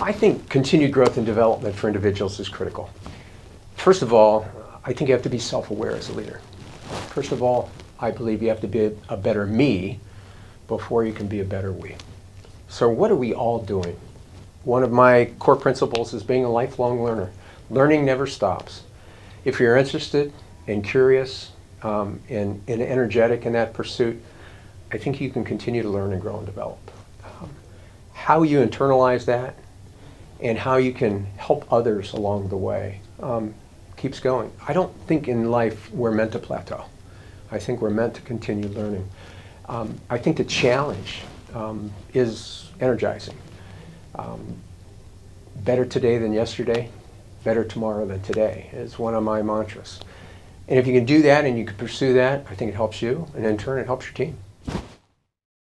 I think continued growth and development for individuals is critical. First of all, I think you have to be self-aware as a leader. First of all, I believe you have to be a better me before you can be a better we. So what are we all doing? One of my core principles is being a lifelong learner. Learning never stops. If you're interested and curious um, and, and energetic in that pursuit, I think you can continue to learn and grow and develop. Um, how you internalize that and how you can help others along the way um, keeps going. I don't think in life we're meant to plateau. I think we're meant to continue learning. Um, I think the challenge um, is energizing. Um, better today than yesterday, better tomorrow than today is one of my mantras. And if you can do that and you can pursue that, I think it helps you, and in turn, it helps your team.